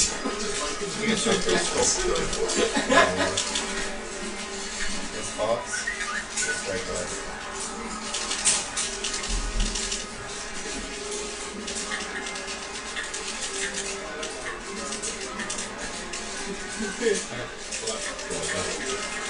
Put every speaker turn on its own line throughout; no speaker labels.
You can show Facebook. It's Fox. It's right there.
Shine's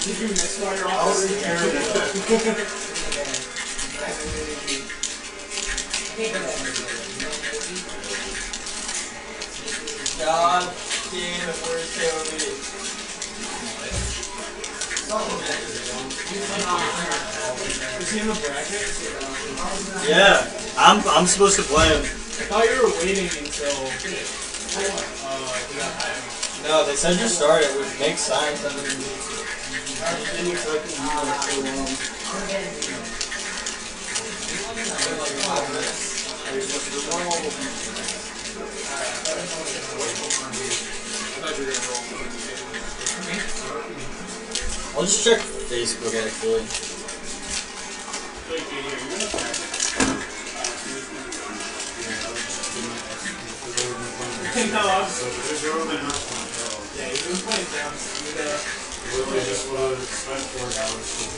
Did you miss while you're off
God damn it, where's KOB?
Is he in the bracket?
Yeah, I'm I'm supposed to play him.
I thought you were waiting until. Uh.
No, they said you started,
were gonna roll.
I'll just check Facebook actually.
No, Yeah, you've been playing down. You
just would have spent four dollars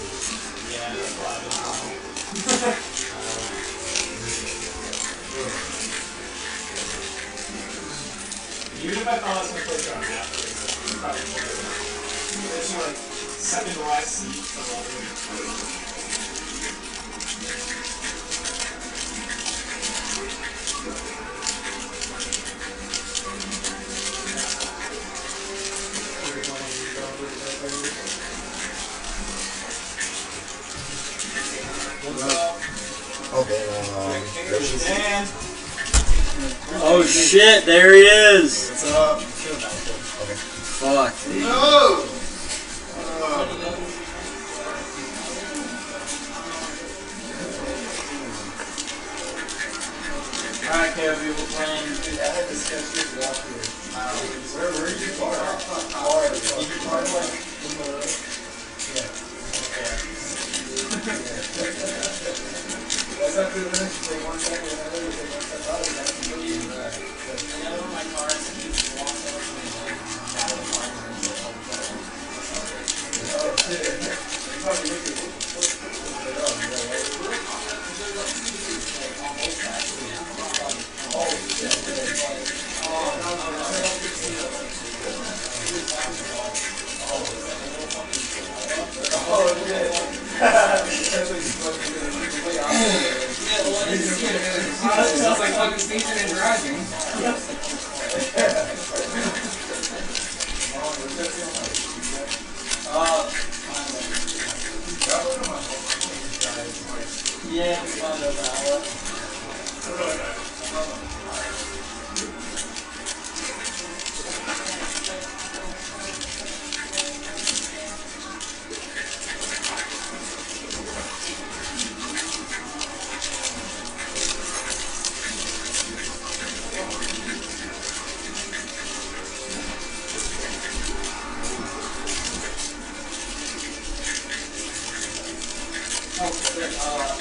shit, there he is!
What's up? Okay.
Fuck.
No!
Alright, KOB, we're playing.
Dude, I had to sketch this walk here. Where were you far? Far. Did you try to like in the Yeah. That's after the finish, like one second, and then like one step out,
Sounds like fucking sneezing and
there, uh,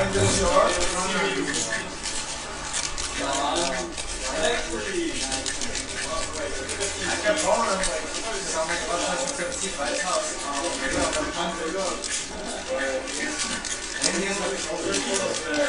Behind the shore. I kept going, I'm like, because I'm like, about to touch see by his house. Um, maybe I'll come time to go. And he has like a shoulder close there.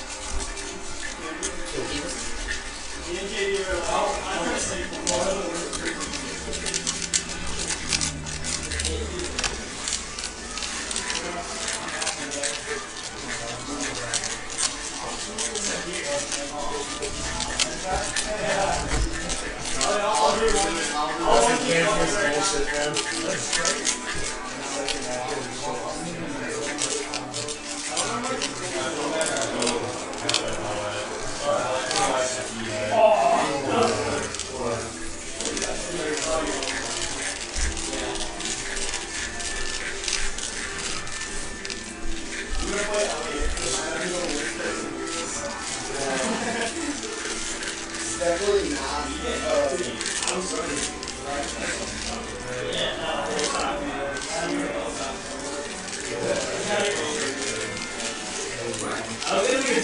Definitely not.
Uh, I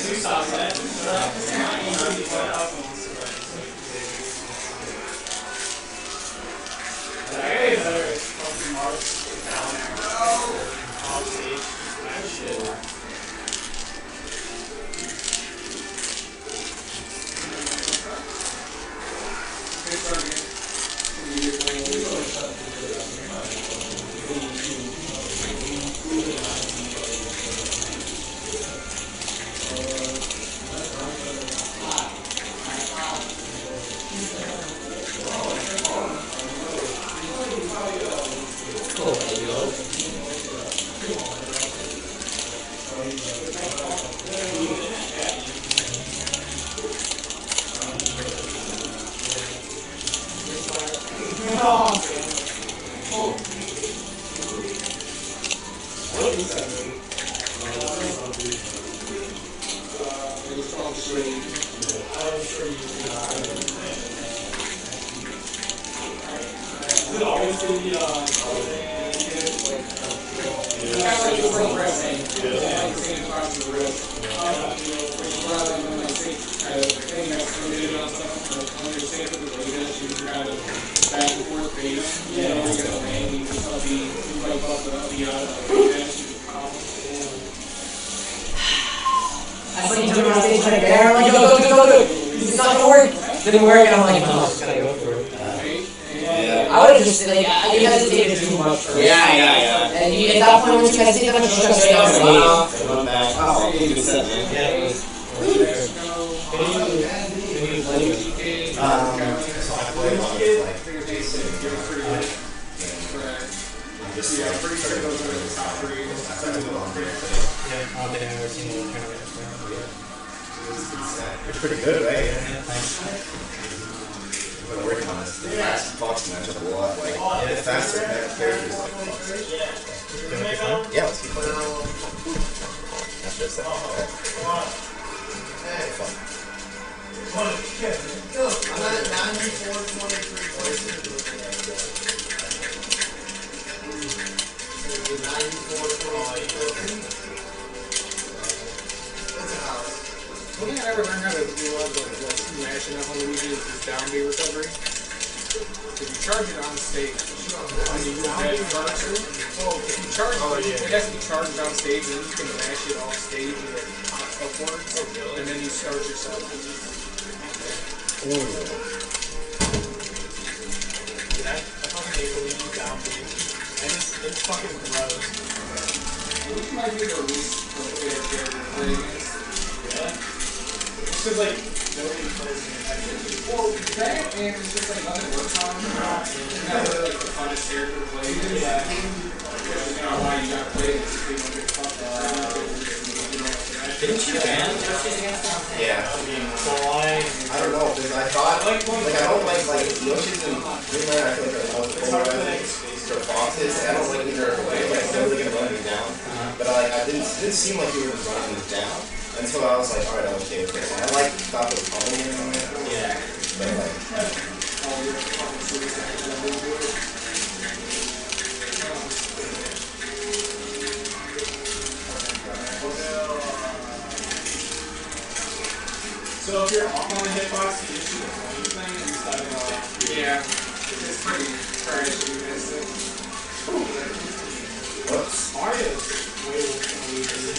was gonna
him on stage right. I'm like, go, go, go, go, go. It's not gonna work. Didn't work, and I'm like, no, just gotta go for it.
Yeah.
I would have just like, I- you hesitated too much. First.
Yeah, yeah, yeah.
And you, at that point, once you hesitated, I'm just gonna straight on
Went off, it went back. Oh, good set, man. Um, so I played a lot of like, just like, started to learn the style. I started to learn it.
Yeah, I've never seen it kind of
It's pretty good, eh? right? I've been working on this. The fast Fox matchup a lot. Like, the faster characters like Fox. Yeah, let's keep playing. Just that. Okay. Fun.
I'm at ninety-four twenty-three places. Ninety-four twenty-three. It's
One thing I never learned how to do well, like, like mashing up on the Luigi is this down B recovery. If you charge it on stage, when you use dash charge, well, if you charge,
Oh, yeah.
it has to be charged on stage, and then you can mash it off stage and like pop upwards, oh, and then you start yourself.
Ooh.
Dude, I, I fucking hate Luigi down B. And it's, it's fucking gross.
Which might be the least to play against.
Yeah? It's just like, nobody plays the entire
Well, that and it's just like nothing works on. It's not really like the funnest character to play.
Yeah.
You know why you gotta play against people get fucked up.
Didn't you ban Yoshi's against them?
Yeah.
So I,
I don't know, because I thought, like, I don't like, like, Yoshi's and Dreamland, I feel like are both polarizing for foxes, and I don't like either way, like, they're really gonna run me down. But I, like, I didn't, it didn't seem like you were running me down, until I was like, alright, I'm okay with it. And I like, thought the pummeling on it,
Yeah.
but like,
all your fucking cities that have been doing it.
so if you're off on the hitbox, you just shoot a flaming thing instead of, uh,
Yeah, it's pretty trash. You missed it.
whoops.
Mario's worse than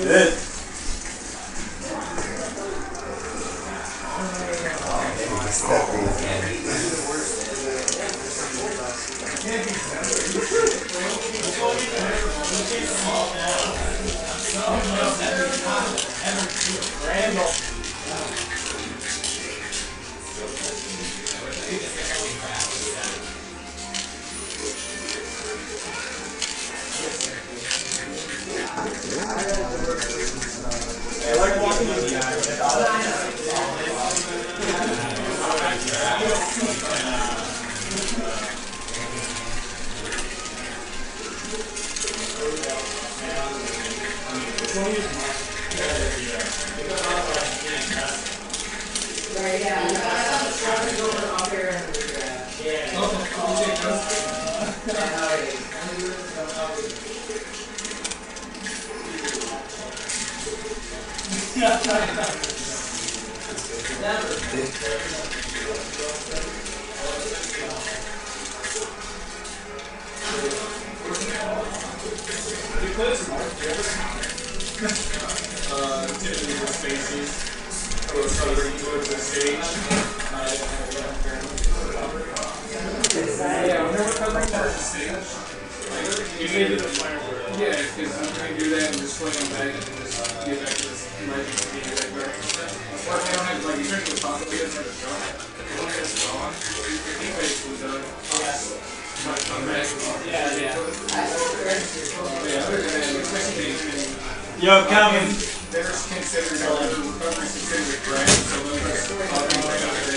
Amen. You spaces. I was trying you to the stage. Uh, yeah, whenever I bring part to the stage, like,
You made it a firework.
Yeah, because you can do that and just swing them back and just get back to this legend and get back there. Or if you don't have, like, especially with Taco Bell, it's a jump. As long as it's gone, he basically done. Might come back.
Yeah, yeah.
But yeah, other than that, especially in,
Yo, Calvin.
There's considered, uh, recovery's considered a grind, so they'll just, uh, bring back up to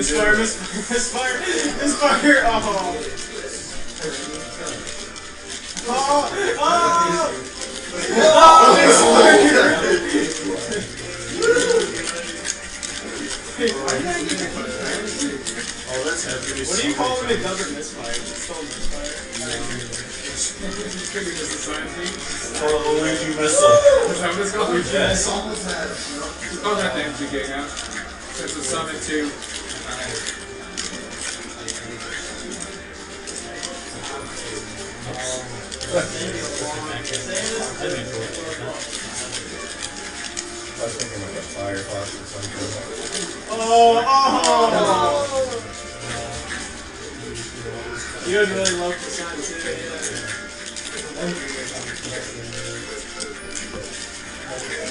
Misfire, misfire, misfire, misfire. Oh. What do you call when it doesn't? It's a
a sign thing. What it's
it's
summon two.
I was thinking like a Firefox or something.
Oh, oh. You would really love the sign too. You're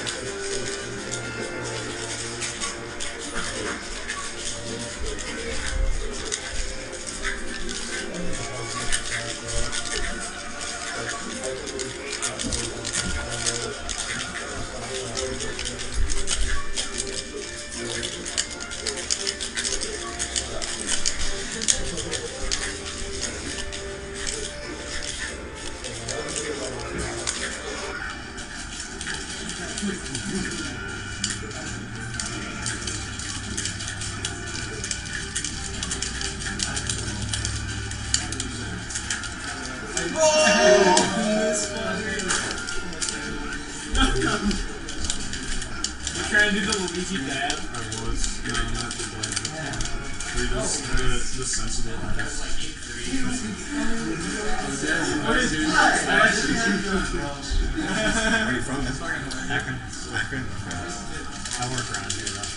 Was. No, not the blade. Or just the, sensible eyes.
What is it?
Where are you from? Akron. Akron? I work around here though.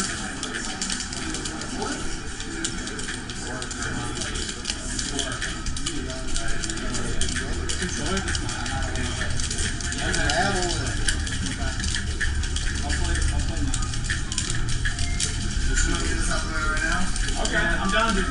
Okay, I'm down to.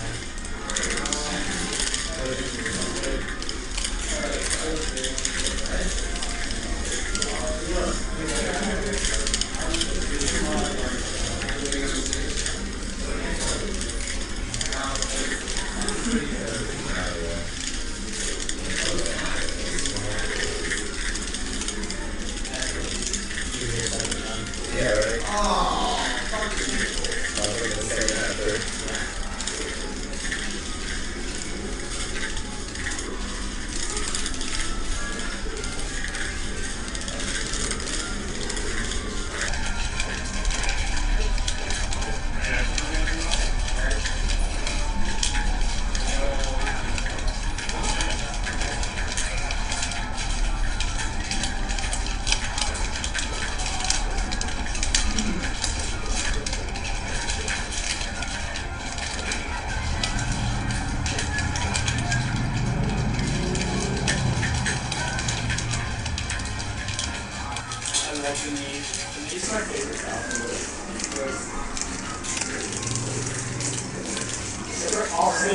Yeah,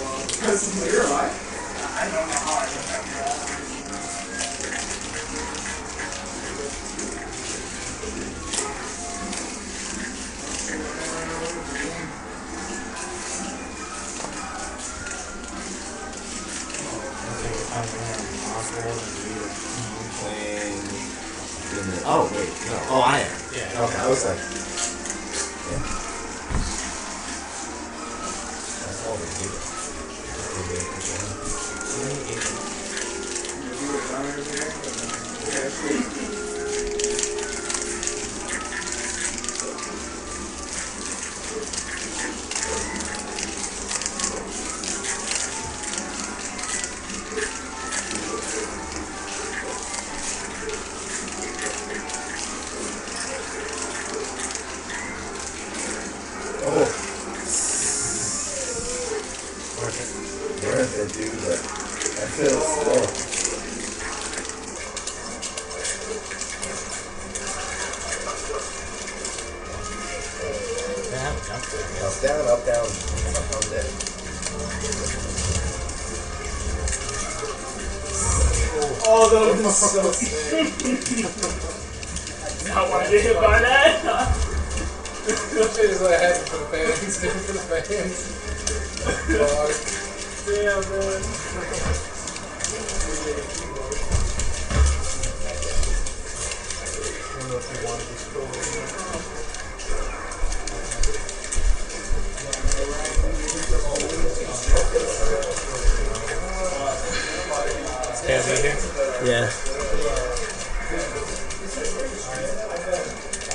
well, because you're alive.
I don't know how I at that.
Oh wait, no. Oh, I am.
Yeah.
Okay, I was like.
Today?
Not want to by that.
Shit is what I had for the fans. for the fans.
Damn, man.
Yeah.
I'm not gonna say it's
I think we clear